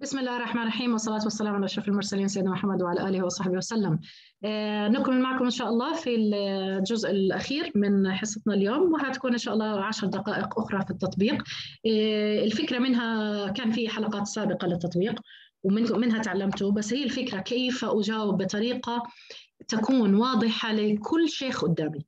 بسم الله الرحمن الرحيم والصلاة والسلام على أشرف المرسلين سيدنا محمد وعلى آله وصحبه وسلم. آه نكمل معكم إن شاء الله في الجزء الأخير من حصتنا اليوم وهتكون إن شاء الله عشر دقائق أخرى في التطبيق. آه الفكرة منها كان في حلقات سابقة للتطبيق ومنها تعلمته بس هي الفكرة كيف أجاوب بطريقة تكون واضحة لكل شيخ قدامي.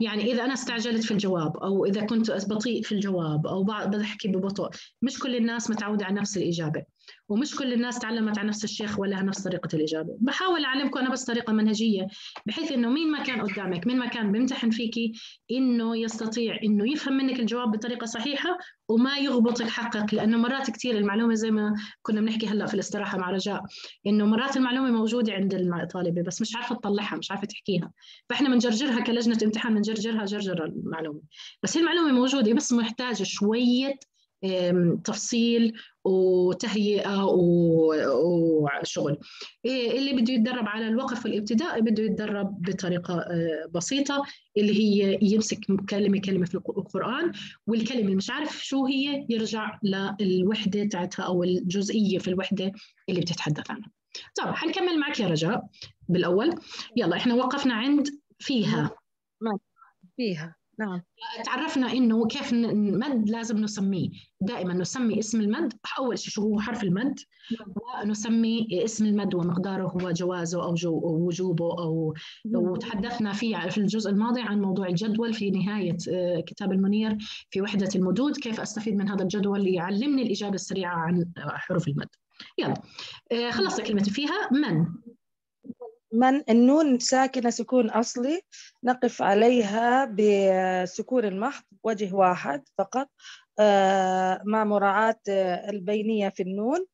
يعني إذا أنا استعجلت في الجواب أو إذا كنت بطيء في الجواب أو بحكي ببطء مش كل الناس متعودة على نفس الإجابة. ومش كل الناس تعلمت على نفس الشيخ ولا نفس طريقة الإجابة. بحاول أعلمكم أنا بس طريقة منهجية بحيث إنه مين ما كان قدامك مين ما كان بيمتحن فيكي إنه يستطيع إنه يفهم منك الجواب بطريقة صحيحة وما يغبطك حقك لأنه مرات كثير المعلومة زي ما كنا بنحكي هلأ في الاستراحة مع رجاء إنه مرات المعلومة موجودة عند الطالبة بس مش عارفة تطلعها مش عارفة تحكيها. فإحنا بنجرجرها كلجنة امتحان بنجرجرها جرجر المعلومة. بس هي المعلومة موجودة بس محتاجة شوية تفصيل وتهيئة وشغل. إيه اللي بده يتدرب على الوقف والابتداء بده يتدرب بطريقة آه، بسيطة اللي هي يمسك كلمة كلمة في القرآن والكلمة اللي مش عارف شو هي يرجع للوحدة تاعتها أو الجزئية في الوحدة اللي بتتحدث عنها. طب حنكمل معك يا رجاء بالأول. يلا إحنا وقفنا عند فيها. فيها. نعم. تعرفنا إنه كيف المد لازم نسميه. دائما نسمي اسم المد. أول شيء شو هو؟ حرف المد. ونسمي اسم المد ومقداره هو جوازه أو جو وجوبه أو نعم. وتحدثنا فيه في الجزء الماضي عن موضوع الجدول في نهاية آه، كتاب المنير في وحدة المدود. كيف أستفيد من هذا الجدول ليعلمني الإجابة السريعة عن حروف المد. يلا. آه، خلصنا كلمة فيها. من؟ من النون ساكنة سكون أصلي نقف عليها بسكون المحض وجه واحد فقط. آه، مع مراعاة البينية في النون.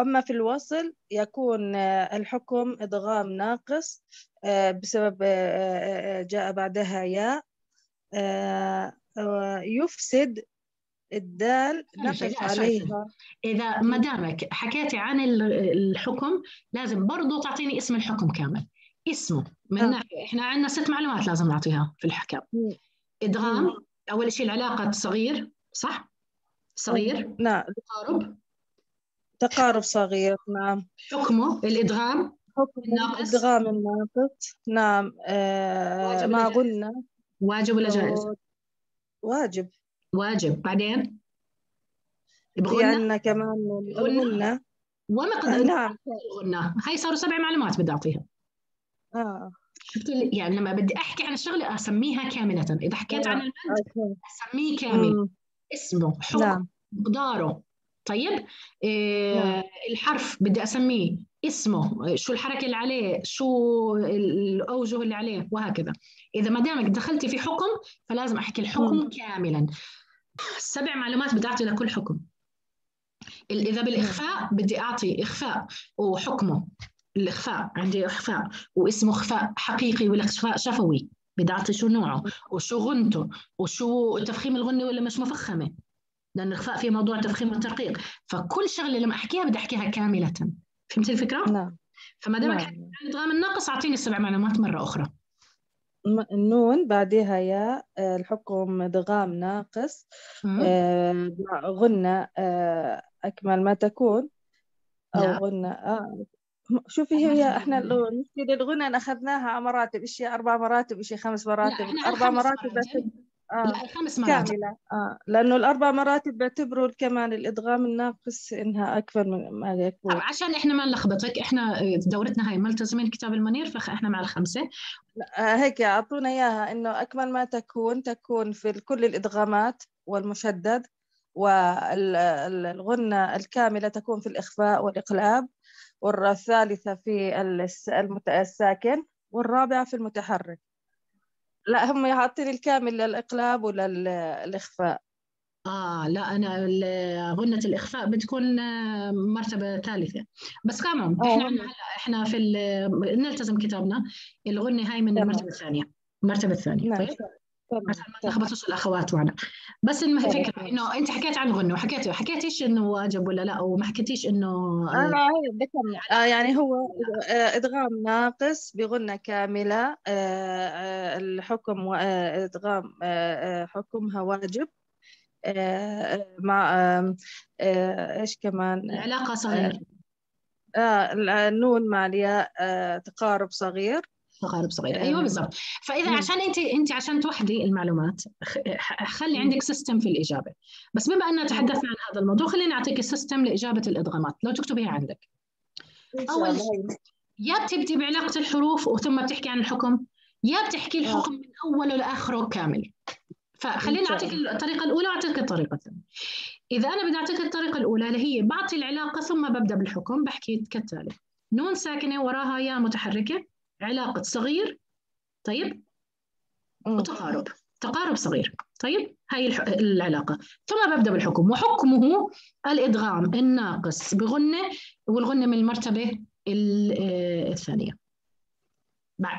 أما في الوصل يكون الحكم إدغام ناقص آه، بسبب آه، جاء بعدها ياء. يفسد الدال نقف عليها. إذا ما دامك حكيتي عن الحكم لازم برضو تعطيني اسم الحكم كامل. اسمه من آه. ناحية إحنا عندنا ست معلومات لازم نعطيها في الحكم. إدغام أول شيء العلاقة صغير صح؟ صغير. نعم. تقارب. تقارب صغير نعم. حكمه الإدغام حكم الناقص. إدغام الناقص نعم. آه ما قلنا. واجب ولا جائز؟ واجب. واجب. بعدين عندنا كمان الغنة ومقدار نعم الغنة هاي صاروا سبع معلومات بدي أعطيها. آه. يعني لما بدي أحكي عن الشغلة أسميها كاملة. إذا حكيت عن المد أسميه كامل. اسمه حكم نعم. مقداره. طيب؟ إيه نعم. الحرف بدي أسميه. اسمه. شو الحركة اللي عليه؟ شو الأوجه اللي عليه؟ وهكذا. إذا ما دامك دخلتي في حكم فلازم أحكي الحكم. كاملا. سبع معلومات بدي أعطي لكل حكم. إذا بالإخفاء بدي أعطي إخفاء وحكمه. الإخفاء عندي إخفاء واسمه إخفاء حقيقي ولا إخفاء شفوي. بدي أعطي شو نوعه وشو غنته وشو تفخيم الغنة ولا مش مفخمة. لأن الإخفاء في موضوع تفخيم والترقيق فكل شغلة لما أحكيها بدي أحكيها كاملة. فهمت الفكرة؟ نعم. فما دامك نعم. الإدغام الناقص أعطيني السبع معلومات مرة أخرى. النون بعدها يا آه، الحكم ادغام ناقص آه، غنة آه، أكمل ما تكون أو نعم. غنة آه. شوفي هي إحنا المشكلة الغنى أخذناها مراتب إيش أربع مراتب إيش خمس مراتب أربع مراتب آه. لا خمس مراتب كاملة آه. لأنه الأربع مراتب بيعتبروا كمان الإدغام الناقص إنها أكثر من ما يكون عشان إحنا ما نلخبطك إحنا دورتنا هاي ملتزمين كتاب المنير فإحنا مع الخمسة آه هيك أعطونا إياها إنه أكمل ما تكون تكون في كل الإدغامات والمشدد والغنة الكاملة تكون في الإخفاء والإقلاب والثالثة في الساكن والرابعة في المتحرك لا هم حاطين الكامل للإقلاب وللإخفاء آه لا أنا غنة الإخفاء بتكون آه، مرتبة ثالثة. بس كمان إحنا هلا إحنا في نلتزم كتابنا. الغنة هاي من المرتبة الثانية. المرتبة الثانية. نعم. طيب؟ عشان ما تلخبطوش الأخوات معنا بس الفكرة إنه أنت حكيت عن الغنى وحكيتي حكيتيش إنه واجب ولا لأ وما حكيتيش إنه أنا بكمل آه يعني هو آه، إدغام ناقص بغنى كاملة آه، آه، الحكم إدغام حكمها واجب. مع إيش كمان؟ العلاقة صغير آه النون مع الياء آه تقارب صغير. تقارب صغير. أيوه بالضبط. فإذا مم. عشان أنت أنت عشان توحدي المعلومات خلي عندك system في الإجابة. بس بما اننا تحدثنا عن هذا الموضوع خليني أعطيك ال system لإجابة الإدغامات. لو تكتبيها عندك. أول شيء يا بتبدي بعلاقة الحروف وثم بتحكي عن الحكم يا بتحكي الحكم من اوله لاخره كامل فخليني أعطيك الطريقة الأولى وأعطيك الطريقة الثانية. إذا أنا بدي أعطيك الطريقة الأولى اللي هي بعطي العلاقة ثم ببدأ بالحكم بحكي كالتالي. نون ساكنة وراها يا متحركة. علاقة صغير طيب؟ وتقارب تقارب صغير طيب؟ هاي العلاقة. ثم ببدأ بالحكم. وحكمه الإدغام الناقص بغنة والغنة من المرتبة آه، الثانية.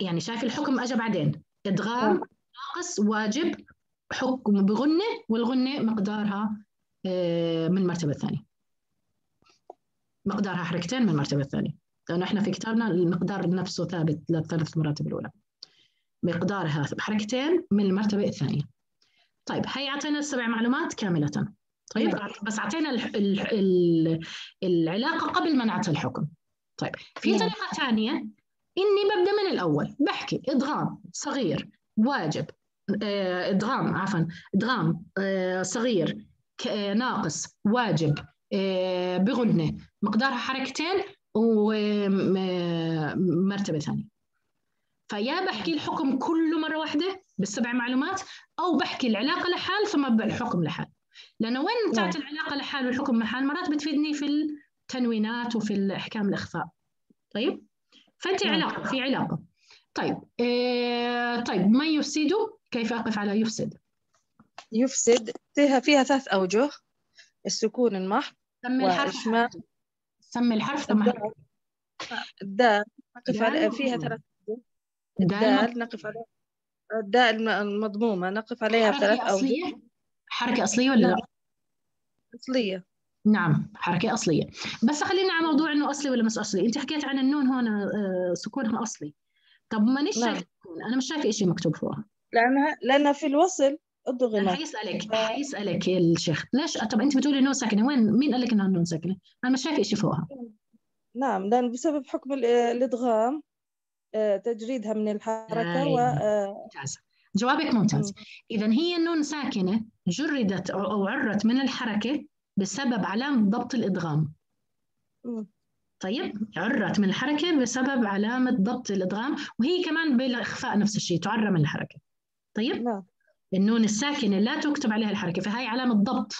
يعني شايف الحكم أجا بعدين. إدغام ناقص واجب حكم بغنة والغنة مقدارها آه، من المرتبة الثانية. مقدارها حركتين من المرتبة الثانية. لأنه إحنا في كتابنا المقدار نفسه ثابت للثلاث مراتب الأولى. مقدارها حركتين من المرتبة الثانية. طيب هي أعطينا السبع معلومات كاملة. طيب بس أعطينا العلاقة قبل ما نعطي الحكم. طيب في طريقة ثانية. إني ببدأ من الأول. بحكي إدغام صغير واجب آه، إدغام عفوا إدغام آه، صغير آه، ناقص واجب بغنة مقدارها حركتين ومرتبة ثانية. فيا بحكي الحكم كله مرة واحدة بالسبع معلومات أو بحكي العلاقة لحال ثم الحكم لحال. لأنه وين تعطي نعم. العلاقة لحال والحكم لحال؟ مرات بتفيدني في التنوينات وفي الأحكام الإخفاء. طيب؟ فأنت نعم. علاقة في علاقة. طيب إيه طيب ما يفسد؟ كيف أقف على يفسد؟ يفسد فيها فيها ثلاث أوجه. السكون المحض الحرف سمي الحرف ثم الدال نقف على فيها ثلاث الدال نقف على الدال المضمومة. نقف عليها ثلاث أوجه حركة أصلية ولا لا؟ أصلية. نعم حركة أصلية. بس خلينا على موضوع إنه أصلي ولا مش أصلي. أنت حكيت عن النون هون آه، سكونها أصلي. طب مانيش نعم. شايفة أنا مش شايفة شيء مكتوب فوقها لأنها لأنها في الوصل. اضغط حيسألك حيسألك الشيخ. ليش؟ طب أنت بتقولي نون ساكنة. وين؟ مين قال لك إنها نون ساكنة؟ أنا مش شايفة شيء فوقها. نعم لأن بسبب حكم الإدغام آه، تجريدها من الحركة و آه، ممتاز جوابك ممتاز. إذا هي النون ساكنة جردت أو عرت من الحركة بسبب علامة ضبط الإدغام. طيب عرت من الحركة بسبب علامة ضبط الإدغام وهي كمان بالإخفاء نفس الشيء تعرى من الحركة. طيب؟ نعم. النون الساكنة لا تكتب عليها الحركة فهي علامة ضبط.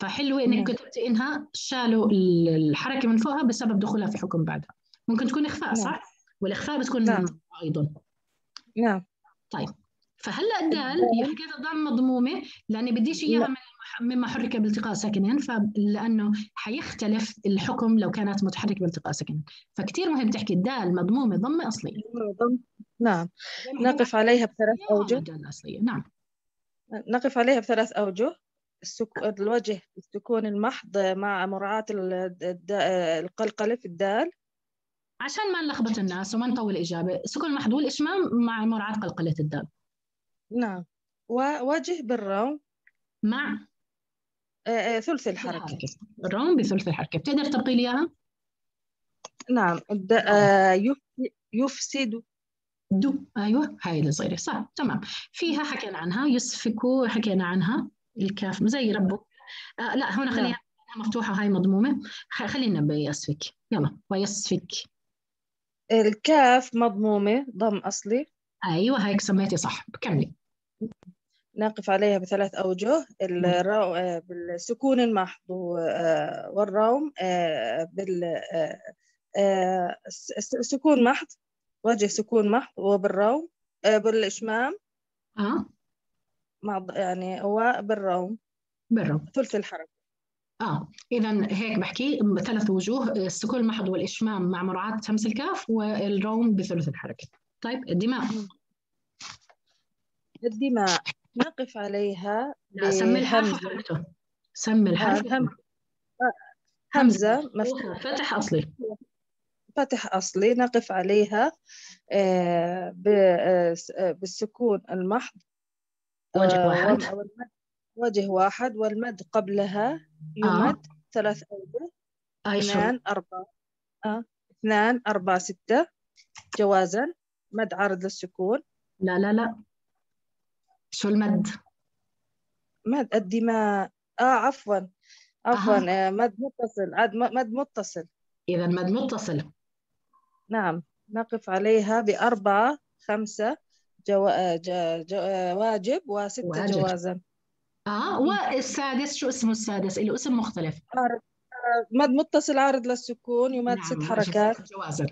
فحلوة إنك نعم. كتبتي إنها شالوا الحركة من فوقها بسبب دخولها في حكم بعدها. ممكن تكون إخفاء نعم. صح؟ والإخفاء بتكون نعم. أيضا. نعم. طيب. فهلأ الدال هي حكيت ضم مضمومة لأني بديش إياها من مما حرك بالتقاء ساكنين فلانه حيختلف الحكم لو كانت متحركة بالتقاء ساكنين فكتير مهم تحكي الدال مضمومة ضمة أصلية. نعم. نقف عليها بثلاث أوجه. الدال الاصليه نعم. نقف عليها بثلاث السك... الوجه السكون المحض مع مراعاة القلقلة في الدال. عشان ما نلخبط الناس وما نطول الإجابة السكون المحض والإشمام مع مراعاة قلقلة الدال. نعم. ووجه بالروم مع آه، آه، ثلث الحركة. الروم بثلث الحركة. بتقدر تبقي لي إياها؟ نعم. آه، يفسد دو. أيوه هاي الصغيره صح تمام. فيها حكينا عنها يسفكوا حكينا عنها. الكاف زي ربك. آه لا هنا خليها مفتوحة هاي مضمومة. خلينا بيسفك. يلا ويسفك الكاف مضمومة ضم أصلي. أيوه هيك سميتي صح. كملي نقف عليها بثلاث أوجه. الرو... آه، بالسكون المحض آه، والروم آه، بالسكون محض. وجه سكون محض وبالروم بالإشمام. آه. مع يعني هو بالروم. بالروم. ثلث الحركة. آه. اذا هيك بحكي ثلاث وجوه السكون المحض والإشمام مع مراعاة همس الكاف والروم بثلث الحركة. طيب الدماء الدماء نقف عليها لا سمي الحرف سمي الحرف. هم... همزة مفتوحة. فتح أصلي. فتح أصلي نقف عليها آه، آه، بالسكون المحض وجه آه، واحد وجه واحد والمد قبلها يمد آه. ثلاث أوجه اثنان أربعة آه. اثنان أربعة ستة جوازا مد عارض للسكون لا لا لا شو المد؟ مد الدماء آه عفوا عفوا آه. مد متصل عاد مد متصل إذا مد متصل نعم نقف عليها بأربعة خمسة جو... جو... جو... واجب وستة واجب. جوازا. آه والسادس شو اسمه السادس؟ له اسم مختلف. عارض مد متصل عارض للسكون يمد نعم. ست حركات. جوازا.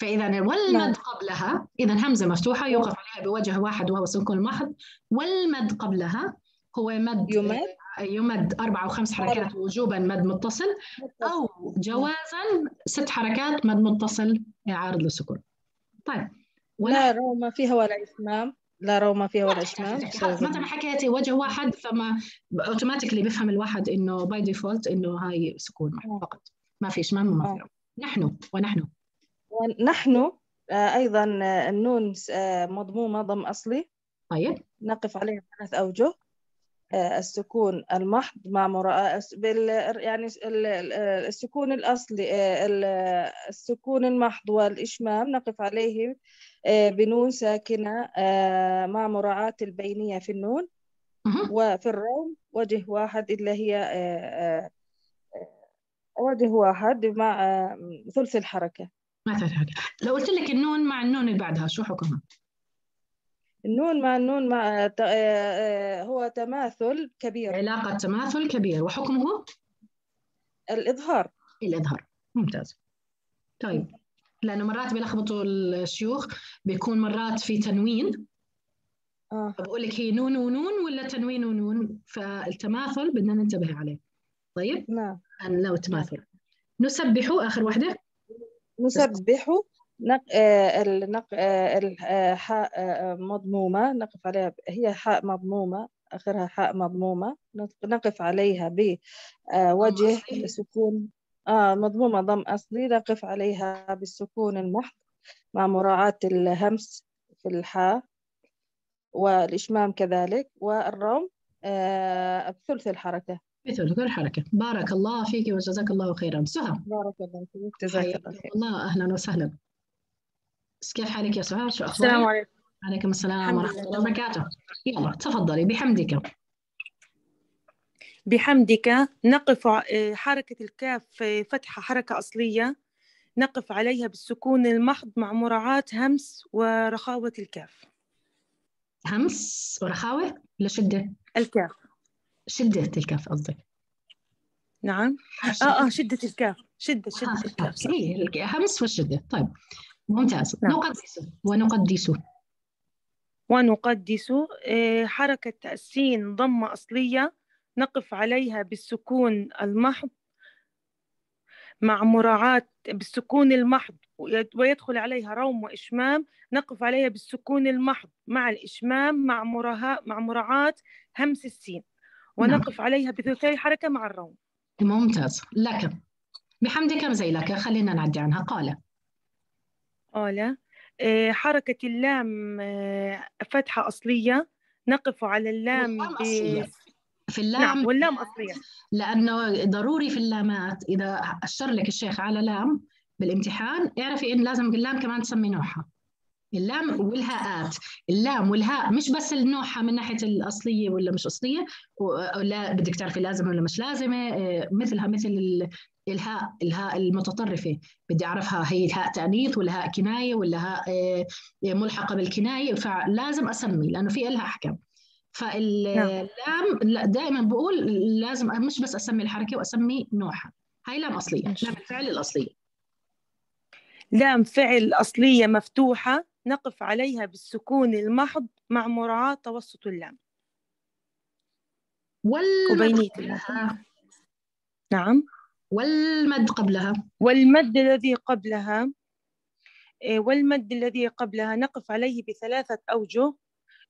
فإذا والمد نعم. قبلها إذا همزة مفتوحة يوقف عليها بوجه واحد وهو سكون المحض والمد قبلها هو مد يمد. يمد أربع أو خمس حركات وجوبا مد متصل أو جوازا ست حركات مد متصل عارض للسكون. طيب لا روما فيها ولا إشمام لا روما فيها ولا إشمام متى ما حكيتي وجه واحد فما automatically بيفهم الواحد إنه by default إنه هاي سكون فقط. ما في إشمام وما في نحن ونحن. ونحن آه، أيضا النون آه، مضمومة ضم أصلي. طيب. نقف عليها ثلاث أوجه آه، السكون المحض مع مراء بال يعني السكون الأصلي السكون المحض والإشمام نقف عليه بنون ساكنة مع مراعاة البينية في النون وفي الروم وجه واحد اللي هي وجه واحد مع ثلث الحركة. مثلا لو قلت لك النون مع النون اللي بعدها شو حكمها؟ النون مع النون مع آه، آه، هو تماثل كبير. علاقة تماثل كبير وحكمه؟ الإظهار. الإظهار. ممتاز. طيب لأنه مرات بيلخبطوا الشيوخ بيكون مرات في تنوين. آه. بقول لك هي نون ونون ولا تنوين ونون؟ فالتماثل بدنا ننتبه عليه. طيب؟ نعم. لو التماثل نسبح آخر واحدة نسبح نق... آه، النق... آه، الحاء آه، مضمومة. نقف عليها هي حاء مضمومة آخرها حاء مضمومة. نقف عليها بوجه سكون آه مضمومة ضم أصلي. نقف عليها بالسكون المحض مع مراعاة الهمس في الحاء والإشمام كذلك. والروم آه بثلث الحركة. مثل كل حركة بارك الله فيك وجزاك الله خيرا. سهى بارك الله فيك. جزاك الله خير. الله. أهلا وسهلا. كيف حالك يا سهى شو أخبارك؟ السلام عليكم. عليكم السلام ورحمة الله وبركاته. يلا تفضلي. بحمدك. بحمدك. نقف حركة الكاف فتحة حركة أصلية. نقف عليها بالسكون المحض مع مراعاة همس ورخاوة الكاف. همس ورخاوة؟ ولا شدة؟ الكاف. شدة الكاف قصدك. نعم. آه آه شدة. الكاف. شدة شدة آه الكاف. إيه همس والشدة طيب. ممتاز. نعم. نقدس ونقدس. ونقدس. آه، حركة السين ضمة أصلية نقف عليها بالسكون المحض مع مراعاة بالسكون المحض ويدخل عليها روم وإشمام نقف عليها بالسكون المحض مع الإشمام مع مع مراعاة همس السين. ونقف نعم. عليها بثلثي حركة مع الروم. ممتاز. لك. بحمدك زي لك. خلينا نعدي عنها. قال قال آه، حركة اللام آه، فتحة أصلية. نقف على اللام ب... في اللام نعم واللام أصلية. لأنه ضروري في اللامات. إذا أشر لك الشيخ على لام بالامتحان اعرفي إن لازم اللام كمان تسمي نوعها. اللام والهاءات. اللام والهاء مش بس النوحة من ناحية الأصلية ولا مش أصلية ولا بدك تعرفي لازمة ولا مش لازمة آه، مثلها مثل الهاء الهاء المتطرفة. بدي أعرفها هي الهاء تأنيث ولا هاء كناية ولا هاء آه، ملحقة بالكناية. فلازم أسمي لأنه في لها أحكام. فاللام نعم. دائما بقول لازم مش بس أسمي الحركة وأسمي نوعها هاي لام أصلية لام الفعل الأصلية لام فعل أصلية مفتوحة نقف عليها بالسكون المحض مع مراعاة توسط اللام. والمد قبلها. نعم. والمد قبلها. والمد الذي قبلها. إيه، والمد الذي قبلها. نقف عليه بثلاثة أوجه.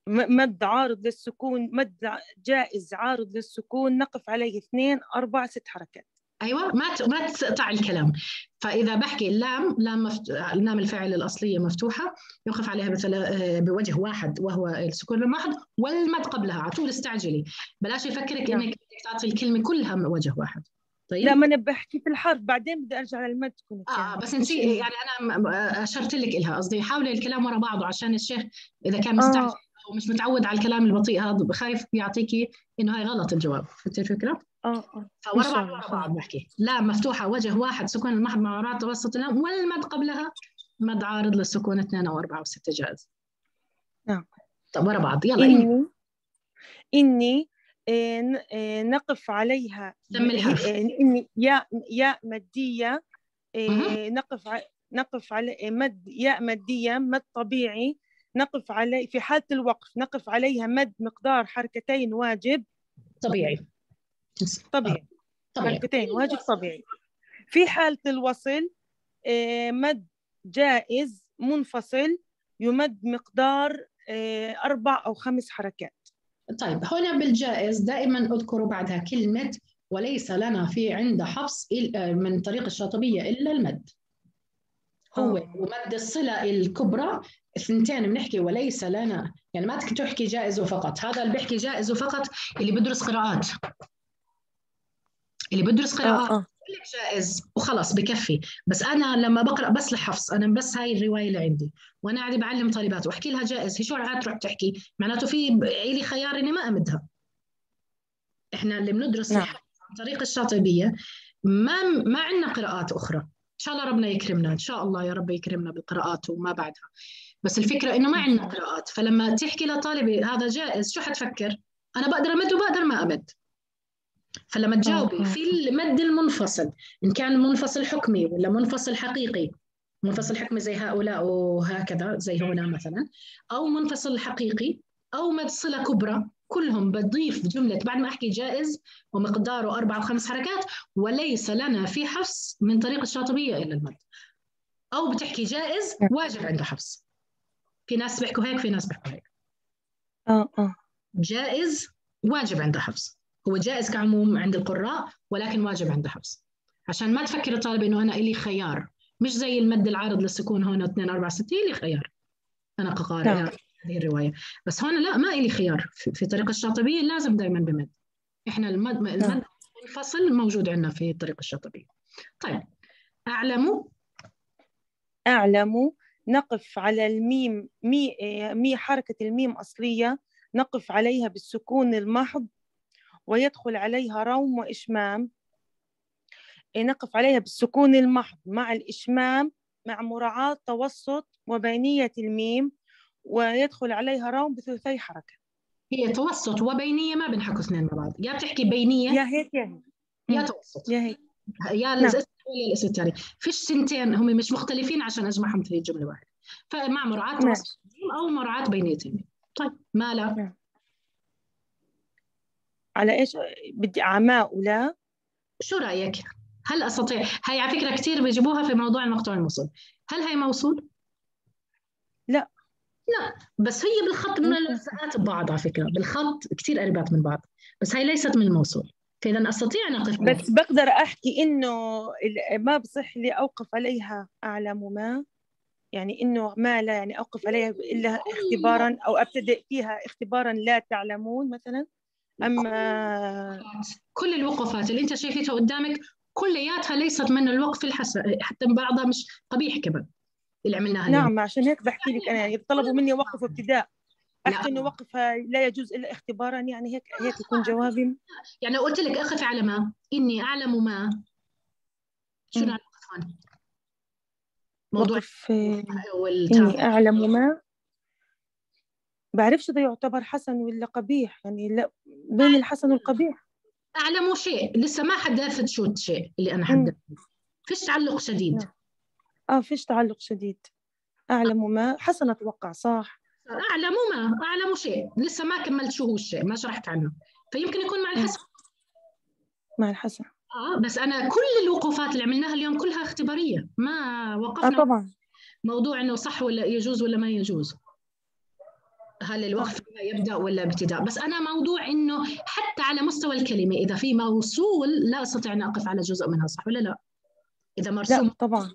مد عارض للسكون. مد جائز عارض للسكون. نقف عليه اثنين أربع ست حركات. أيوه. ما ما تقطع الكلام. فإذا بحكي اللام لام مفت... لام الفعل الأصلية مفتوحة يوقف عليها مثلا آه، بوجه واحد وهو السكون المحض والمد قبلها. على طول استعجلي. بلاش يفكرك نعم. إنك تعطي الكلمة كلها وجه واحد. طيب؟ لا ما أنا بحكي في الحرف. بعدين بدي أرجع للمد آه بس أنت يعني أنا أشرت لك لها قصدي حاولي الكلام ورا بعضه عشان الشيخ إذا كان مستعجل آه أو مش متعود على الكلام البطيء هذا خايف يعطيكي إنه هاي غلط الجواب. فهمت الفكرة؟ آه آه. فورا بعض ورا بعض. بحكي. لا مفتوحة وجه واحد سكون المحض مع مرات توسط اللام والمد قبلها مد عارض للسكون اثنين أو أربعة وسته جائز نعم. طب ورا بعض. يلا إني إني. إني ن- آه، نقف عليها. سمي الحرف. ياء مادية آه، مهم. نقف نقف على مد ياء مادية مد طبيعي. نقف علي في حالة الوقف نقف عليها مد مقدار حركتين واجب. طبيعي. طبيعي. طبيعي. حركتين واجب طبيعي. في حالة الوصل آه، مد جائز منفصل يمد مقدار آه، أربع أو خمس حركات. طيب هنا بالجائز دائما اذكروا بعدها كلمة وليس لنا في عند حفص آه، من طريق الشاطبية إلا المد. هو آه. ومد الصلة الكبرى الثنتين بنحكي وليس لنا يعني ما تحكي جائز وفقط. هذا اللي بيحكي جائز وفقط اللي بدرس قراءات. اللي بدرس قراءات آه آه. جائز وخلاص بكفي. بس أنا لما بقرأ بس لحفص أنا بس هاي الرواية اللي عندي. وأنا قاعدة بعلم طالبات وأحكي لها جائز. هي شو رح تروح تحكي؟ معناته في ب- لي خيار إني ما أمدها. إحنا اللي بندرس نعم. عن طريق الشاطبية ما ما عندنا قراءات أخرى. إن شاء الله ربنا يكرمنا. إن شاء الله يا رب يكرمنا بالقراءات وما بعدها. بس الفكرة إنه ما عندنا قراءات. فلما تحكي لطالبي هذا جائز شو حتفكر؟ أنا بقدر أمد وبقدر ما أمد. فلما تجاوبي آه. في المد المنفصل إن كان منفصل حكمي ولا منفصل حقيقي منفصل حكمي زي هؤلاء وهكذا زي هنا مثلا أو منفصل حقيقي أو مد صله كبرى كلهم بضيف جملة بعد ما أحكي جائز ومقداره أربع أو خمس حركات وليس لنا في حفص من طريق الشاطبية الا المد. أو بتحكي جائز واجب عند حفص في ناس بيحكوا هيك في ناس بيحكوا هيك. آه آه. جائز واجب عند حفص هو جائز كعموم عند القراء ولكن واجب عند حفص. عشان ما تفكر الطالب إنه أنا إلي خيار. مش زي المد العارض للسكون هون 2 4 6 إلي خيار. أنا كقارئ نعم. هذه الرواية. بس هون لا ما إلي خيار. في, في طريق الشاطبية لازم دائما بمد. إحنا المد المد الفصل موجود عندنا في طريق الشاطبية. طيب أعلم. أعلم. نقف على الميم مي, مي حركة الميم أصلية. نقف عليها بالسكون المحض. ويدخل عليها روم وإشمام. آه، نقف عليها بالسكون المحض مع الإشمام مع مراعاة توسط وبينية الميم ويدخل عليها روم بثلثي حركة. هي توسط وبينية ما بنحكوا اثنين مع بعض. يا بتحكي بينية يا هيك يا هيك. يا. توسط. يا هيك. يا نعم. الاسم يا الاسم الثاني فيش سنتين هم مش مختلفين عشان أجمعهم في جملة واحدة. فمع مراعاة. توسط أو مراعاة بينية الميم. طيب ما لا؟ على إيش؟ بدي عماء ولا شو رأيك؟ هل أستطيع؟ هاي على فكرة كثير بيجيبوها في موضوع المقطوع الموصول. هل هي موصول؟ لا. لا. بس هي بالخط من اللزقات ببعض على فكرة. بالخط كثير قريبات من بعض. بس هاي ليست من الموصول. فإذا أستطيع أن أقف. بس بقدر أحكي إنه ال- ما بصح لي أوقف عليها أعلم ما يعني إنه ما لا يعني أوقف عليها إلا اختبارا أو أبتدئ فيها اختبارا لا تعلمون مثلا. أما كل الوقفات اللي أنت شايفتها قدامك كلياتها ليست من الوقف الحسن حتى بعضها مش قبيح كمان اللي عملناها اليوم. نعم عشان هيك بحكي لك أنا يعني طلبوا مني وقف ابتداء. أحكي إنه لا. وقفها لا يجوز إلا اختبارا يعني هيك هيك يكون جوابي. يعني قلت لك اقف على ما إني أعلم ما شو الوقف هون؟ موضوع وقف آه، إني أعلم ما. بعرفش إذا يعتبر حسن ولا قبيح يعني لا بين الحسن والقبيح. اعلم شيء لسه ما حدثت شو الشيء اللي أنا. حددته فيش تعلق شديد. نعم. آه فيش تعلق شديد. أعلم ما. حسن أتوقع صح؟ اعلم ما. اعلم شيء. لسه ما كملت شو هو الشيء ما شرحت عنه. فيمكن يكون مع الحسن. مع الحسن. آه بس أنا كل الوقوفات اللي عملناها اليوم كلها اختبارية. ما آه وقفنا. طبعا. موضوع إنه صح ولا يجوز ولا ما يجوز. هل الوقف يبدأ ولا ابتداء؟ بس أنا موضوع إنه حتى على مستوى الكلمة إذا في موصول لا أستطيع أن أقف على جزء منها صح ولا لا؟ إذا مرسوم لا طبعا.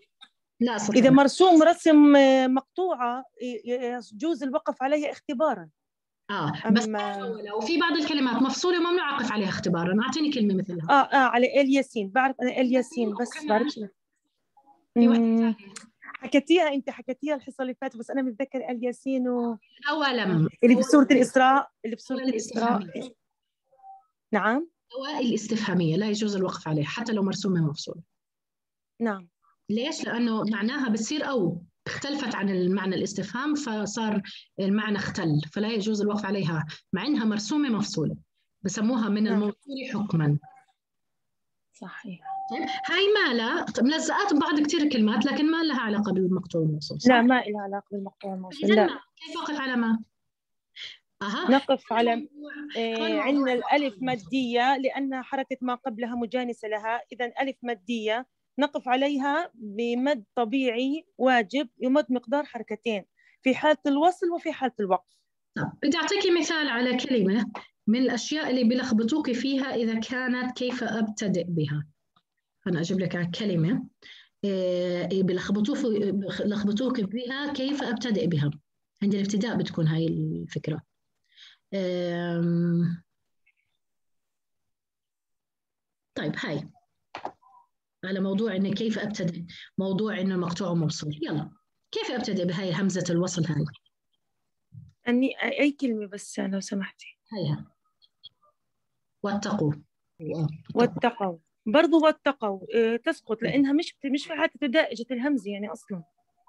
لا أستطيع. إذا مرسوم رسم ي- يجوز الوقف عليها اختبارا. آه بس وفي بعض الكلمات مفصولة وممنوع أقف عليها اختبارا. أعطيني كلمة مثلها. آه آه على إلياسين. بعرف أنا إلياسين بس بعرف حكيتيها أنت حكيتيها الحصة اللي فاتت بس أنا متذكر الياسين و أولا اللي في سوره الإسراء اللي في سوره الإسراء. نعم. أوائل الاستفهامية لا يجوز الوقف عليها حتى لو مرسومة مفصولة. نعم. ليش؟ لأنه معناها بتصير أو اختلفت عن المعنى الاستفهام فصار المعنى اختل فلا يجوز الوقف عليها مع إنها مرسومة مفصولة بسموها من نعم. الموصول حكما. صحيح. طيب. هاي ما لا ملزقات ببعض كثير كلمات لكن ما لها علاقة بالمقطوع الموصول لا ما لها علاقة بالمقطوع الموصول لا. كيف أقف على ما؟ أها. نقف على آه عندنا الألف مادية لأن حركة ما قبلها مجانسة لها. إذا ألف مادية نقف عليها بمد طبيعي واجب يمد مقدار حركتين في حالة الوصل وفي حالة الوقف. بدي أعطيكي مثال على كلمة من الأشياء اللي بيلخبطوك فيها إذا كانت كيف أبتدئ بها. أنا أجيب لك كلمة. إيه بيلخبطوك بها كيف أبتدئ بها؟ عند الابتداء بتكون هاي الفكرة. طيب هاي. على موضوع إنه كيف أبتدئ؟ موضوع إنه مقطوع وموصول يلا. كيف أبتدئ بهاي همزة الوصل هاي؟ أني أي كلمة بس لو سمحتي. هيها واتقوا. واتقوا. برضو واتقوا إيه تسقط لأنها مش مش في حالة ابتداء اجت الهمزه يعني أصلا.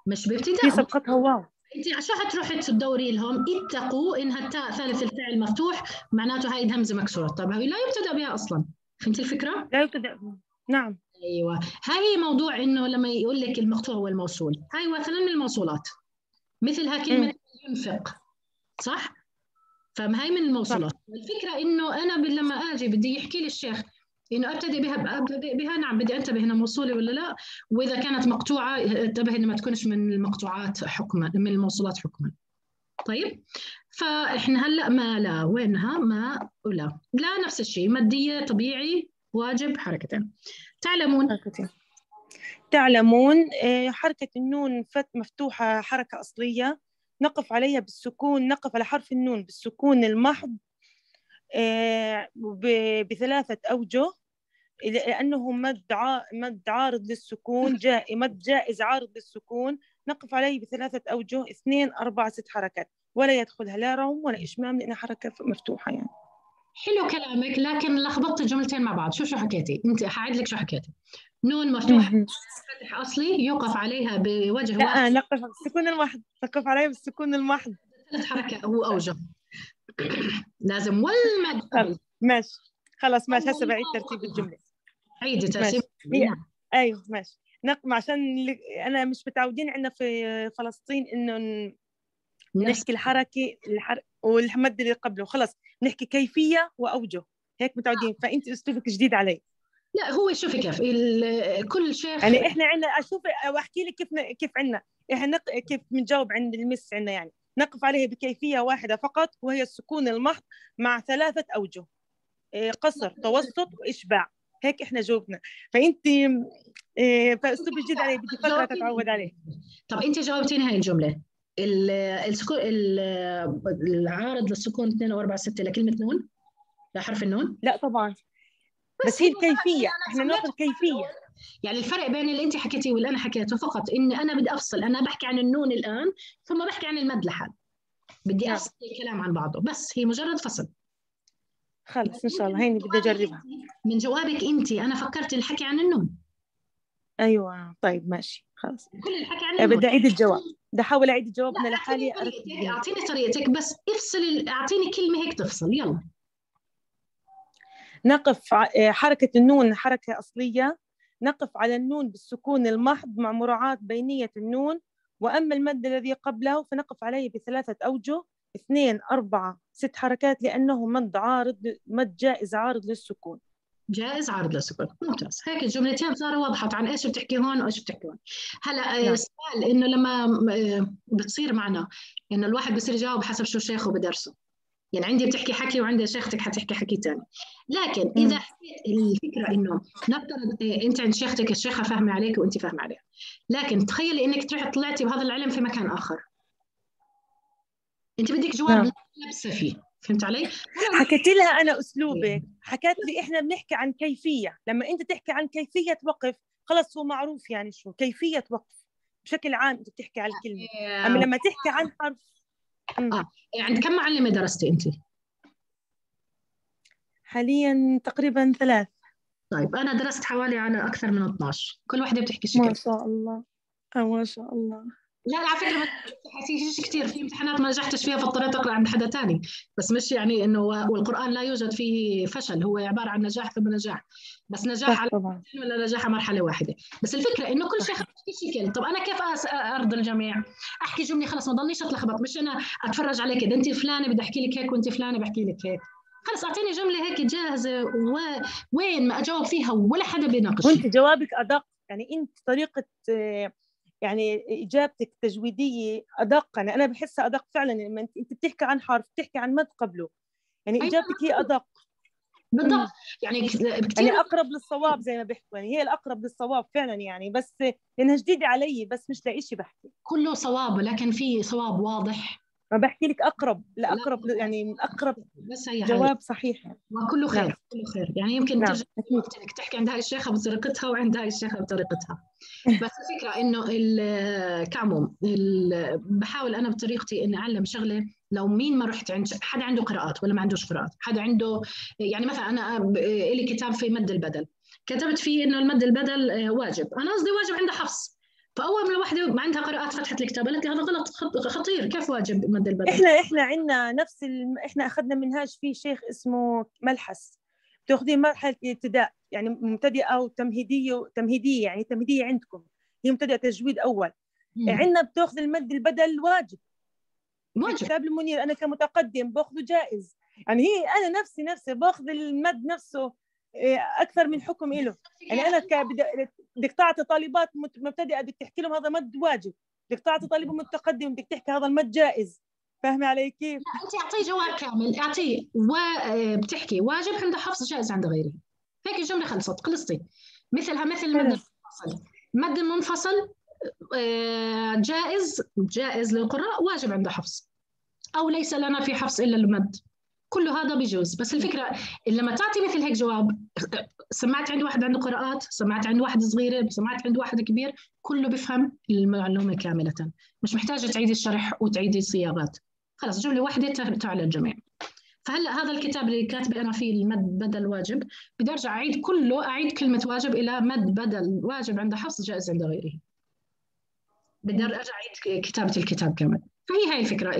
مش بابتداء. هي سبقتها واو. انت عشان حتروحي تدوري لهم؟ اتقوا انها التاء ثالث الفعل مفتوح معناته هاي الهمزة مكسورة. هاي لا يبتدأ بها أصلا. فهمتي الفكرة؟ لا يبتدأ نعم. أيوه. هاي موضوع إنه لما يقول لك المقطوع والموصول هاي مثلا من الموصولات. مثلها كلمة ينفق. صح؟ فهاي من الموصولات. الفكرة إنه أنا لما آجي بدي يحكي لي الشيخ إنه ابتدي بها ابتدي بها نعم بدي أنتبه انها موصوله ولا لا. وإذا كانت مقطوعة انتبه انها ما تكونش من المقطوعات حكما من الموصولات حكما. طيب؟ فإحنا هلأ ما لا وينها؟ ما ولا. لا نفس الشيء مادية طبيعي واجب حركتين. تعلمون. حركتين. تعلمون آه، حركة النون فت مفتوحة حركة أصلية. نقف عليها بالسكون نقف على حرف النون بالسكون المحض. بثلاثة أوجه لأنه مد مد عارض للسكون جاء مد جائز عارض للسكون. نقف عليه بثلاثة أوجه اثنين أربعة ست حركات. ولا يدخلها لا روم ولا إشمام لأنها حركة مفتوحة يعني. حلو كلامك لكن لخبطت الجملتين مع بعض. شو شو حكيتي. أنت حاعيد لك شو حكيتي. نون مفتوح فتح أصلي يوقف عليها بوجه لا واحد. نقف بالسكون المحض نقف عليها بالسكون المحض ثلاث حركة هو أوجه. لازم والمد ماشي. خلاص ماشي. هسه بعيد ترتيب الجملة. عيدي ترتيب أيوه ماشي. نقم عشان أنا مش متعودين عندنا في فلسطين إنه نحكي. الحركة الحر... والمد اللي قبله. خلص نحكي كيفية وأوجه. هيك متعودين. فأنت أسلوبك جديد علي. لا هو شوفي كيف. كل شيخ يعني إحنا عندنا أشوف واحكي لك كيف كيف عندنا. إحنا كيف بنجاوب عند المس عندنا يعني. نقف عليه بكيفية واحدة فقط وهي السكون المحض مع ثلاثة أوجه. إيه، قصر توسط وإشباع. هيك إحنا جاوبنا. فأنت إيه، فاسلوب جديد عليه بدي فترة تتعود عليه. طب أنت جاوبتيني هاي الجملة. السكون العارض للسكون 2 و4 6 لكلمة نون؟ لحرف النون؟ لا طبعا. بس هي الكيفية. إحنا ناخذ كيفية. يعني الفرق بين اللي انت حكيتيه واللي أنا حكيته فقط اني أنا بدي أفصل أنا بحكي عن النون الآن ثم بحكي عن المد لحال بدي نعم. أفصل الكلام عن بعضه. بس هي مجرد فصل. خلص إن شاء الله. هيني بدي أجربها. من جوابك أنت أنا فكرت الحكي عن النون. أيوه. طيب ماشي. خلاص كل الحكي عن النون. بدي أعيد الجواب. بدي أحاول أعيد الجواب أنا لحالي أعطيني طريقتك بس افصل أعطيني كلمة هيك تفصل. يلا. نقف حركة النون حركة أصلية. نقف على النون بالسكون المحض مع مراعاة بينية النون وأما المد الذي قبله فنقف عليه بثلاثة أوجه اثنين أربعة ست حركات لأنه مد عارض مد جائز عارض للسكون. جائز عارض للسكون. ممتاز. هيك الجملتين صاروا وضحت عن إيش بتحكي هون وإيش بتحكي هون. هلا نعم. السؤال إنه لما آه، بتصير معنا إنه الواحد بصير يجاوب حسب شو شيخه بدرسه. يعني عندي بتحكي حكي وعندي شيختك حتحكي حكي ثاني لكن إذا حكيت الفكرة إنه نفترض إيه أنت عند شيختك الشيخة فاهمة عليك وأنت فاهمة عليها. لكن تخيلي إنك تروحي طلعتي بهذا العلم في مكان آخر. أنت بدك جواب نعم. لابسه فيه فهمت علي؟ حكيت لها أنا أسلوبك. حكت لي إحنا بنحكي عن كيفية. لما أنت تحكي عن كيفية وقف خلص هو معروف يعني شو كيفية وقف. بشكل عام أنت بتحكي عن الكلمة. أما لما تحكي عن حرف مم. آه. يعني كم معلمه درستي أنت؟ حاليا تقريبا ثلاث طيب أنا درست حوالي على أكثر من 12 كل وحدة بتحكي ما شكل شاء الله آه ما شاء الله لا على فكرة ما تحسيش كثير في امتحانات ما نجحتش فيها فاضطريت اقرا عند حدا ثاني بس مش يعني إنه والقرآن لا يوجد فيه فشل هو عبارة عن نجاح ثم نجاح. بس نجاح على طبعا. ولا نجاح على مرحلة واحدة. بس الفكرة إنه كل شيء شكل. طب أنا كيف أرضي الجميع؟ أحكي جملة خلص ما ضلنيش اتلخبط مش أنا أتفرج عليك اذا انت فلانة بدي أحكي لك هيك وانت فلانة بحكي لك هيك. خلص أعطيني جملة هيك جاهزة ووين ما أجاوب فيها ولا حدا بيناقش. وأنت جوابك أدق. يعني أنت طريقة آه، يعني إجابتك تجويديه ادق يعني أنا بحسها أدق فعلا لما انت أنت بتحكي عن حرف بتحكي عن مد قبله. يعني أيوة. إجابتك هي أدق. بالضبط. يعني كثير يعني أقرب للصواب زي ما بيحكوا. يعني هي الأقرب للصواب فعلا يعني بس لأنها جديدة علي بس مش شيء بحكي. كله صواب ولكن في صواب واضح. ما بحكي لك أقرب لاقرب يعني أقرب بس هي هاي جواب صحيح يعني. وكله خير نعم. كله خير. يعني يمكن نعم ترجع تحكي عند هاي الشيخه بطريقتها وعند هاي الشيخه بطريقتها. بس الفكرة إنه كعموم بحاول أنا بطريقتي إني أعلم شغلة لو مين ما رحت عند حدا عنده قراءات ولا ما عندوش قراءات حدا عنده يعني مثلا أنا لي كتاب في مد البدل كتبت فيه إنه المد البدل آه، واجب. أنا قصدي واجب عند حفص. فاول ما وحده ما عندها قراءات فتحت الكتاب قالت لي هذا غلط خط- خطير كيف واجب مد البدل إحنا إحنا عندنا نفس الم... إحنا أخذنا منهاج في شيخ اسمه ملحس. بتاخذين مرحلة ابتداء يعني مبتدئة وتمهيدية تمهيدية يعني تمهيدية عندكم. هي مبتدئة تجويد أول. عندنا بتاخذ المد البدل واجب. واجب. كتاب المنير أنا كمتقدم باخذه جائز. يعني هي أنا نفسي نفسي باخذ المد نفسه أكثر من حكم له يعني أنا بدك تعطي طالبات مبتدئة بدك تحكي لهم هذا مد واجب. بدك تعطي طالب متقدم بدك تحكي هذا المد جائز. فاهمة علي كيف؟ أنت أعطيه جواب كامل. أعطيه وبتحكي واجب عند حفص جائز عند غيره. هيك الجملة خلصت. خلصتي. مثلها مثل المد. المنفصل مد المنفصل آه، جائز جائز للقراء واجب عند حفص أو ليس لنا في حفص إلا المد. كل هذا بيجوز بس الفكرة لما تعطي مثل هيك جواب سمعت عند واحد عنده قراءات سمعت عند واحد صغيره سمعت عند واحد كبير كله بيفهم المعلومة كاملة. مش محتاجة تعيدي الشرح وتعيدي الصياغات. خلاص جملة واحدة تابعه للجميع فهلا هذا الكتاب اللي كاتبه أنا فيه المد بدل واجب بدي أرجع أعيد كله أعيد كلمة واجب إلى مد بدل واجب عند حفص جائز عند غيره. بدي أرجع أعيد كتابة الكتاب كمان. فهي هاي الفكرة.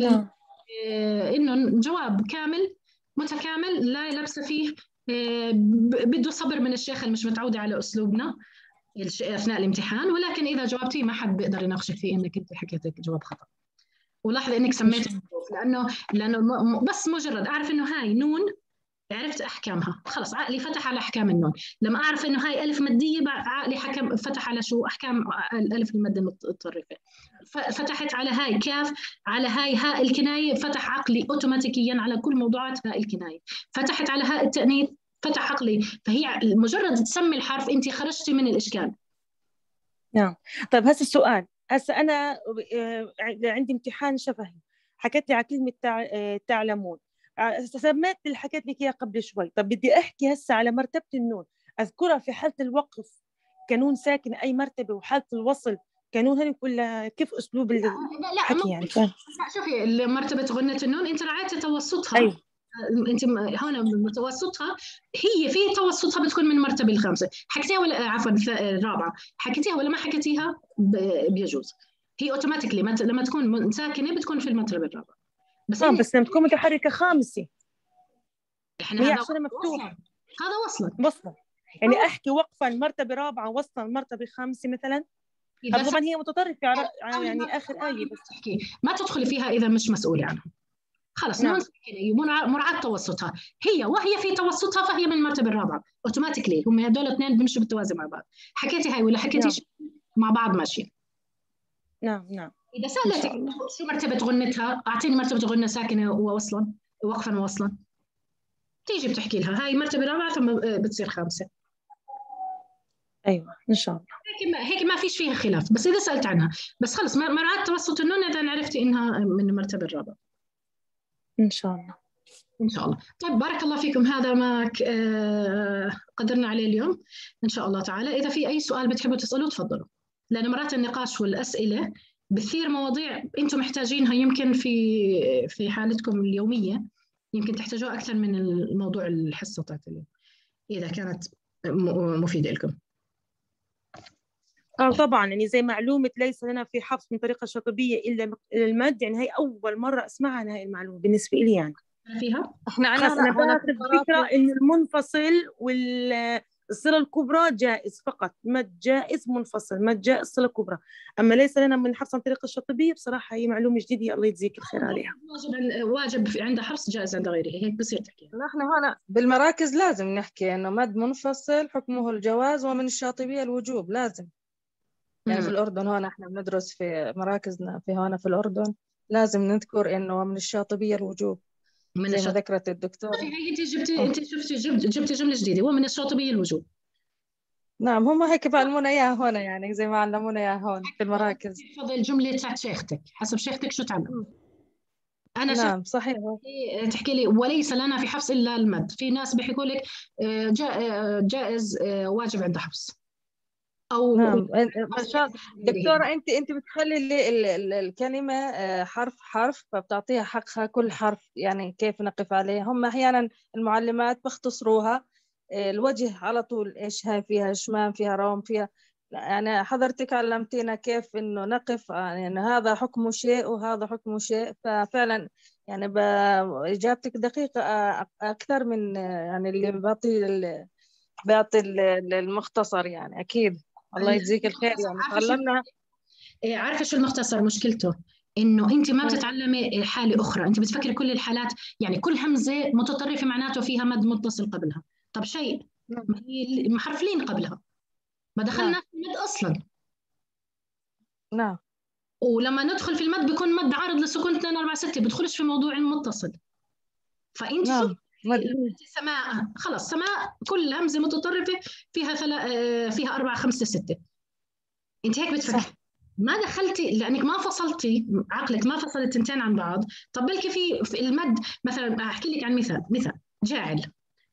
آه، إنه جواب كامل متكامل لا لبس فيه آه، بده صبر من الشيخ اللي مش متعودة على أسلوبنا أثناء الامتحان ولكن إذا جاوبتيه ما حد بيقدر يناقشك فيه إنك أنت حكيت جواب خطأ. ولاحظ إنك سميت الحروف لأنه لأنه بس مجرد أعرف إنه هاي نون عرفت أحكامها. خلص عقلي فتح على أحكام النون. لما أعرف إنه هاي ألف مادية عقلي حكم فتح على شو أحكام الالف المادة المتطرفه فتحت على هاي كاف على هاي هاء الكناية فتح عقلي اوتوماتيكيا على كل موضوعات هاء الكناية. فتحت على هاء التأنيث فتح عقلي. فهي مجرد تسمي الحرف أنت خرجتي من الإشكال. نعم. طيب هسه السؤال هسه أنا آه، عندي امتحان شفهي. حكيت لي على كلمة آه، تعلمون. آه، سميت اللي حكيت لك اياه قبل شوي. طب بدي أحكي هسه على مرتبة النون. أذكرها في حالة الوقف. كنون ساكن أي مرتبة وحالة الوصل كنون هني ولا كيف أسلوب لا الحكي لا يعني فاهم؟ لا، شوفي مرتبة غنة النون أنت راعيتي توسطها أيوه. أنت م- هون متوسطها هي في توسطها بتكون من المرتبه الخامسة. حكيتيها ولا آه، عفوا الث- الرابعة. حكيتيها ولا ما حكيتيها؟ بيجوز. هي اوتوماتيكلي لما تكون ساكنة بتكون في المرتبة الرابعة. بس آه بس لما تكون متحركه خامسة. إحنا هي هذا عشان مفتوحه هذا وصلا وصلا يعني أحكي وقفا مرتبه رابعه وصلا مرتبه خامسه مثلا؟ طبعا هي متطرفة يعني آخر آية بس. تحكي. ما تدخلي فيها إذا مش مسؤولة. عنها خلص نعم. مرع- مراعاه توسطها. هي وهي في توسطها فهي من المرتبه الرابعه اوتوماتيكلي هم هدول الاثنين بيمشوا بالتوازي مع بعض. حكيتي هاي ولا حكيتي نعم. مع بعض ماشيين نعم نعم. سألتك الله. شو مرتبة غنتها؟ أعطيني مرتبة غنة ساكنة ووصلا وقفا ووصلا. تيجي بتحكي لها. هاي مرتبة رابعة ثم بتصير خامسة. أيوه إن شاء الله. هيك ما هيك ما فيش فيها خلاف. بس إذا سألت عنها. بس خلص مراعاة توسط النون إذا عرفتي إنها من المرتبة الرابعة. إن شاء الله. إن شاء الله. طيب بارك الله فيكم. هذا ما قدرنا عليه اليوم. إن شاء الله تعالى. إذا في أي سؤال بتحبوا تسألوا تفضلوا. لأن مرات النقاش والأسئلة بثير مواضيع أنتم محتاجينها. يمكن في في حالتكم اليومية يمكن تحتاجوها أكثر من الموضوع الحصة بتاعت اليوم. إذا كانت مفيدة لكم. آه طبعا. يعني زي معلومة ليس لنا في حفظ من طريقة شاطبية إلا المد يعني هي أول مرة أسمعها أنا هاي المعلومة بالنسبة لي يعني. فيها؟ إحنا عندنا باخذ فكرة إنه المنفصل والصلة الكبرى جائز فقط. مد جائز منفصل. مد جائز صلة كبرى أما ليس لنا من حفظ عن طريقة الشاطبية بصراحة هي معلومة جديدة. الله يجزيك الخير عليها. واجب واجب عند حفظ جائز عند غيره هيك بصير تحكي. نحن هنا بالمراكز لازم نحكي إنه مد منفصل حكمه الجواز ومن الشاطبية الوجوب. لازم. يعني في الأردن هون إحنا بندرس في مراكزنا في هون في الأردن لازم نذكر إنه من الشاطبية الوجوب من زي ما ذكرت الدكتورة. هي انت جبتي أنت شفتي جبت جبتي جملة جديدة. هو من الشاطبية الوجوب. نعم هم هيك بعلمونا إياها هون يعني زي ما علمونا إياها هون في المراكز. احفظي الجملة تاعت شيختك. حسب شيختك شو تعلم أنا نعم صحيح. تحكي لي وليس لنا في حفظ إلا المد. في ناس بيحكوا لك جائز واجب عند حفظ. أو نعم دكتورة انت انت بتخلي الكلمة حرف حرف فبتعطيها حقها كل حرف يعني كيف نقف عليه. هم أحيانا المعلمات بيختصروها الوجه على طول إيش هاي فيها شمام فيها روم فيها. يعني حضرتك علمتينا كيف إنه نقف يعني هذا حكمه شيء وهذا حكمه شيء. ففعلا يعني إجابتك دقيقة أكثر من يعني اللي بيعطي بيعطي المختصر يعني أكيد. الله يجزيك الخير يعني تعلمنا. إيه، عارفة شو المختصر؟ مشكلته إنه أنت ما بتتعلمي حالة أخرى أنت بتفكري كل الحالات يعني كل همزة متطرفة معناته فيها مد متصل قبلها. طب شيء ما هي حرف لين قبلها. ما دخلنا في المد أصلا. نعم. ولما ندخل في المد بيكون مد عارض لسكون 2 4 6 بدخلش في موضوع المتصل. فأنت نعم. سماء خلاص سماء كل همزه متطرفة فيها ثلا... فيها أربعة خمسة ستة. أنت هيك بتفكر. ما دخلتي لأنك ما فصلتي عقلك ما فصل التنتين عن بعض. طب بلكي في, في المد مثلا أحكي لك عن مثال مثال جاعل.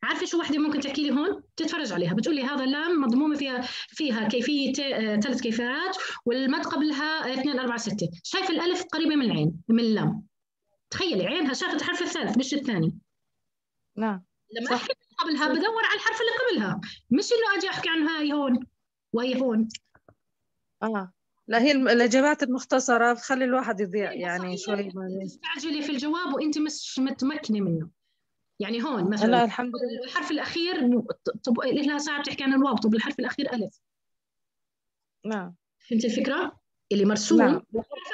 عارفة شو وحدة ممكن تحكي لي هون؟ تتفرج عليها. بتقول لي هذا اللام مضمومة فيها فيها كيفية ثلاث كيفيات والمد قبلها 2 4 6 شايف الألف قريبة من العين من اللام. تخيلي عينها شافت الحرف الثالث مش الثاني. نعم لما صح. أحكي قبلها بدور على الحرف اللي قبلها. مش انه أجي أحكي عن هاي هون وهي هون. آه. لا هي الإجابات المختصرة بتخلي الواحد يضيع يعني شوي تستعجلي في الجواب وأنت مش متمكنة منه. يعني هون مثلا لا الحمد لله. الحرف الأخير طب لها ساعة بتحكي عن الواو طب الحرف الأخير ألف. نعم. فهمت الفكرة؟ اللي مرسوم نعم.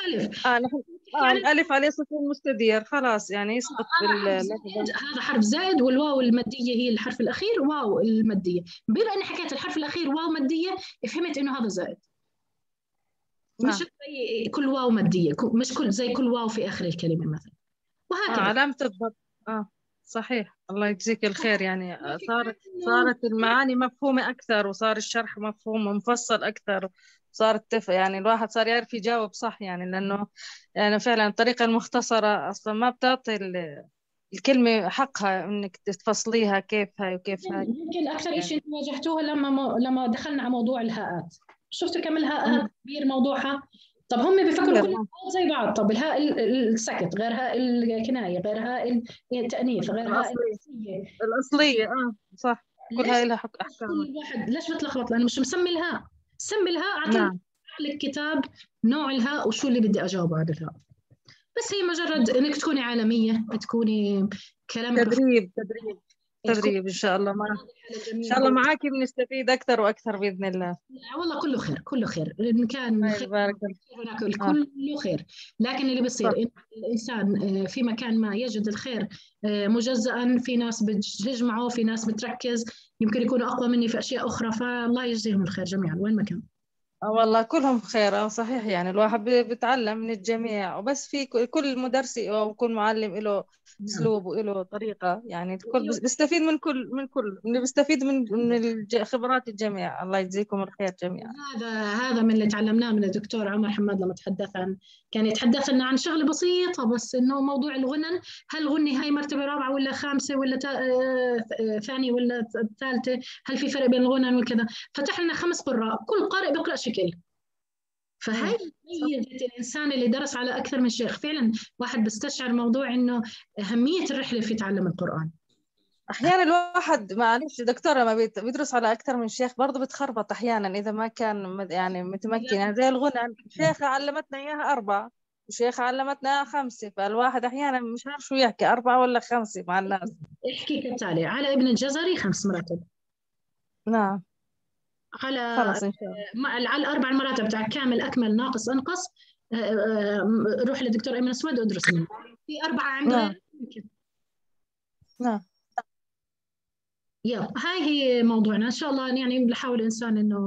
ألف. آه نحن يعني الألف عليه سكون مستدير خلاص يعني يسقط آه بال هذا حرف زائد والواو المدية هي الحرف الأخير واو المدية. بما أني حكيت الحرف الأخير واو مدية فهمت إنه هذا زائد. مش زي كل واو مدية مش كل زي كل واو في آخر الكلمة مثلا. وهكذا. آه علامة الضبط. آه صحيح. الله يجزيك الخير. يعني صارت صارت المعاني مفهومة أكثر وصار الشرح مفهوم مفصل أكثر. صارت تف يعني الواحد صار يعرف يجاوب صح يعني لأنه يعني فعلا الطريقة المختصرة أصلا ما بتعطي الكلمة حقها إنك تفصليها كيف هاي وكيف هاي. يمكن أكثر يعني. شيء واجهتوها لما مو... لما دخلنا على موضوع الهاءات. شفتوا كم الهاءات كبير موضوعها؟ طب هم بيفكروا كل الهاء زي بعض. طب الهاء السكت غير هاء الكناية غير هاء التأنيث غير هاء الأصلية. الأصلية. آه صح. كل هاي لها أحكام الواحد ليش بتلخبط؟ لأنه مش مسمي الهاء. سمي الهاء اعطيني نعم. الكتاب نوع الهاء وشو اللي بدي اجاوبه على الهاء بس هي مجرد إنك تكوني عالمية تكوني كلام تدريب تدريب تدريب إن شاء الله. ما إن شاء الله معاكي بنستفيد أكثر وأكثر بإذن الله. والله كله خير كله خير. إن كان خير هناك كله خير. لكن اللي بيصير إن الإنسان آه، في مكان ما يجد الخير آه، مجزأ في ناس بتجمعه في ناس بتركز يمكن يكونوا أقوى مني في أشياء أخرى فالله يجزيهم الخير جميعا وين ما كان. آه والله كلهم خير آه صحيح يعني الواحد بي- بيتعلم من الجميع. وبس في كل مدرس أو كل معلم له نعم. أسلوب وله طريقة. يعني الكل بس- بيستفيد من كل من كل بيستفيد من من خبرات الجميع. الله يجزيكم الخير جميعا. هذا هذا من اللي تعلمناه من الدكتور عمر حماد لما تحدث عن كان يتحدث لنا عن شغلة بسيطة بس إنه موضوع الغنن هل غني هاي مرتبة رابعة ولا خامسة ولا آه، آه، ثانية ولا ثالثة؟ هل في فرق بين الغنن وكذا؟ فتح لنا خمس قراء كل قارئ بيقرأ شكل. فهي ميزة الإنسان اللي درس على أكثر من شيخ. فعلا واحد بيستشعر موضوع إنه أهمية الرحلة في تعلم القرآن. أحيانا الواحد معلش دكتور لما بيدرس على أكثر من شيخ برضه بتخربط أحيانا إذا ما كان يعني متمكن يعني زي الغنى شيخة علمتنا إياها أربعة وشيخة علمتنا إياها خمسة فالواحد أحيانا مش عارف شو يحكي أربعة ولا خمسة مع الناس. احكي كالتالي على ابن الجزري خمس مراتب. نعم. على خلص إن شاء الله. مع- على الأربع المراتب بتاع كامل أكمل ناقص أنقص آه، آه، روح للدكتور أيمن سويد وادرس منه. في أربعة عند نعم. نعم. يلا هاي هي موضوعنا. إن شاء الله يعني بنحاول الإنسان إنه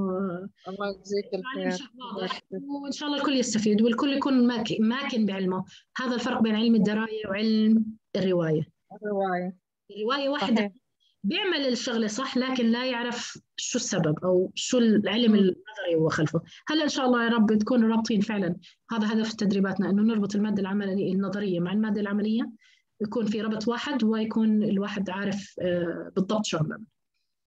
الله يجزيك يعلم الخير. وإن شاء الله الكل يستفيد والكل يكون ماك- ماكن بعلمه. هذا الفرق بين علم الدراية وعلم الرواية. الرواية. الرواية واحدة. صحيح. بيعمل الشغلة صح لكن لا يعرف شو السبب أو شو العلم النظري هو خلفه. هلا إن شاء الله يا رب تكونوا رابطين فعلا. هذا هدف تدريباتنا إنه نربط المادة العملية النظرية مع المادة العملية. يكون في ربط واحد ويكون الواحد عارف آه، بالضبط شو عم